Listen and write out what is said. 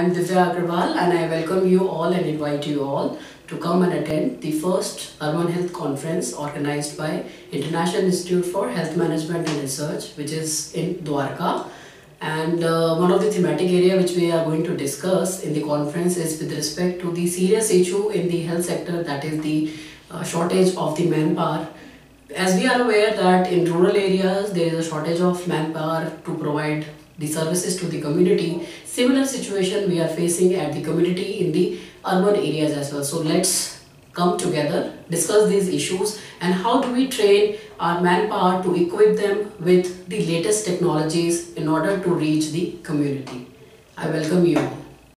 am Divya Agrawal and I welcome you all and invite you all to come and attend the first Urban Health Conference organized by International Institute for Health Management and Research which is in Dwarka. And uh, one of the thematic area which we are going to discuss in the conference is with respect to the serious issue in the health sector that is the uh, shortage of the manpower as we are aware that in rural areas there is a shortage of manpower to provide the services to the community. Similar situation we are facing at the community in the urban areas as well. So let's come together discuss these issues and how do we train our manpower to equip them with the latest technologies in order to reach the community. I welcome you